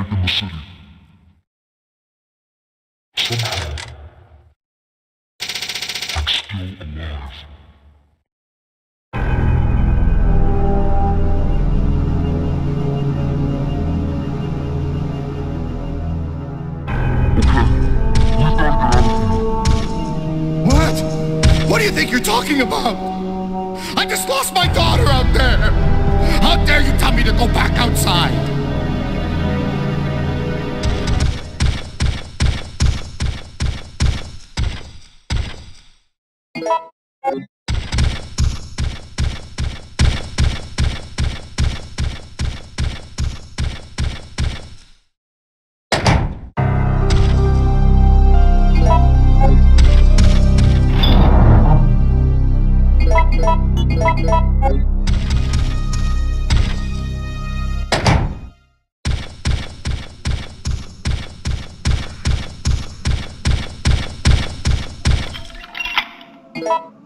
overtaken the city. Somehow, I'm still alive. What do you think you're talking about? I just lost my daughter out there! How dare you tell me to go back outside? Bye.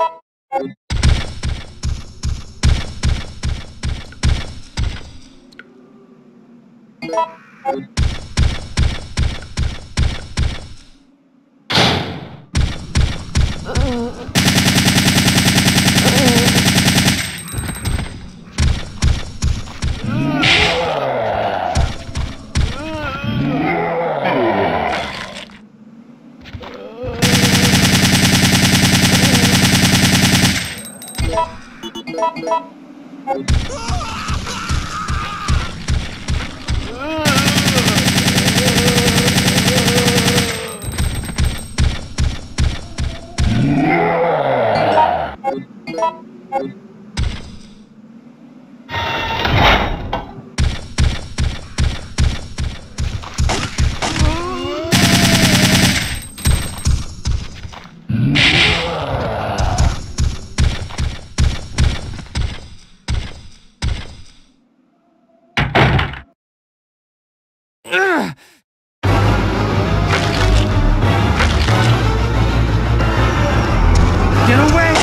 Uh. Ugh! Get away!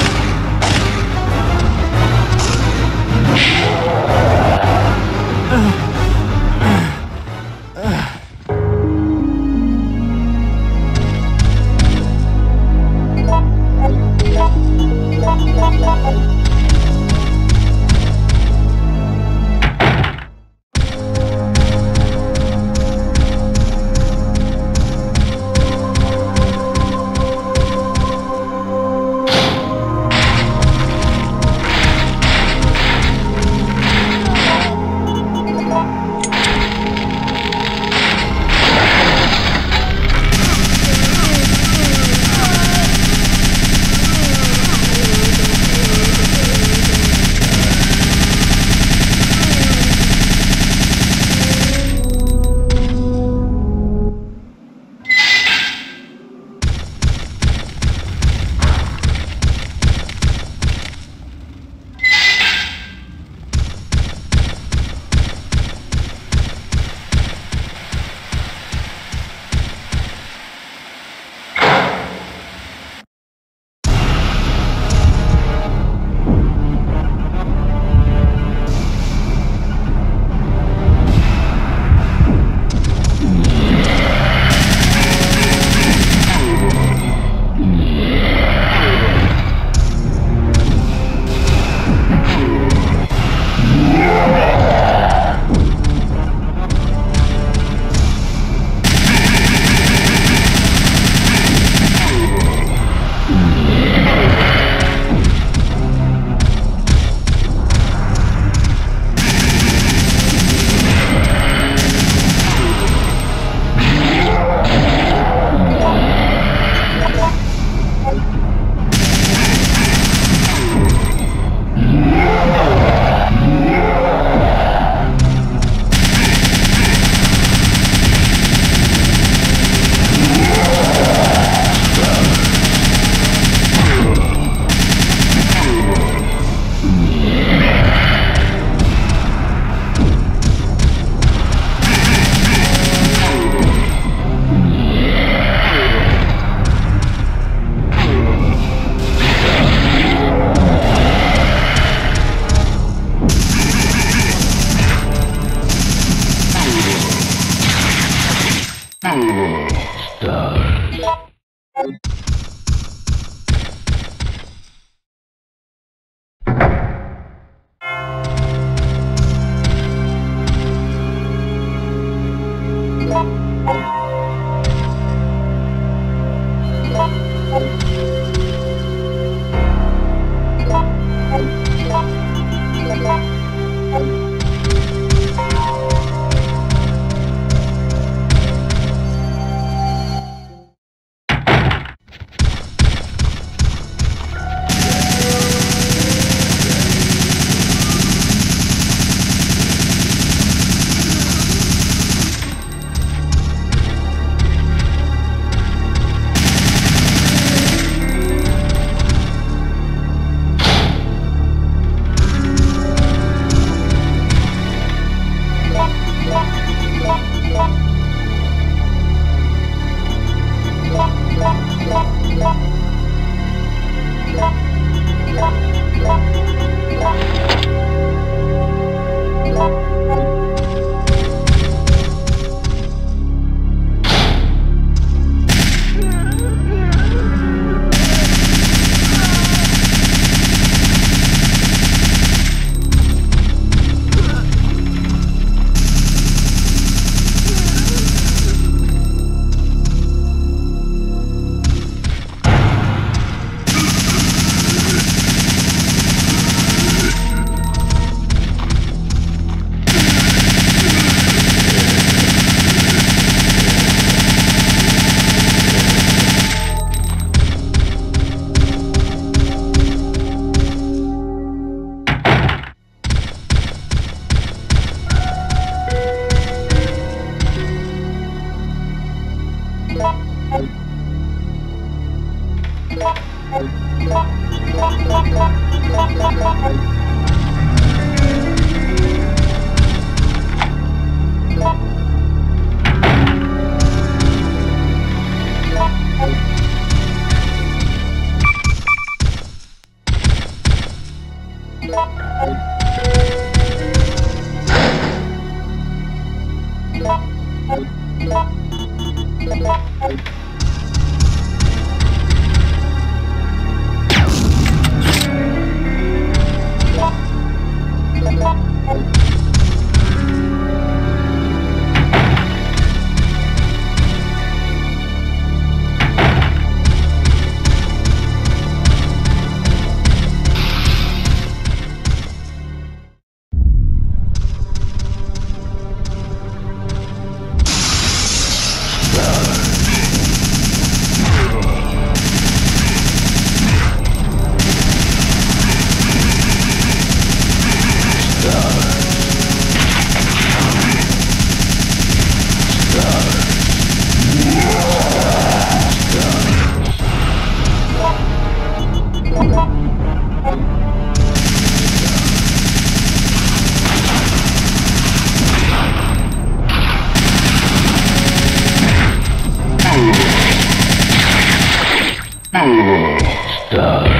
Stars.